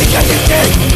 Because you did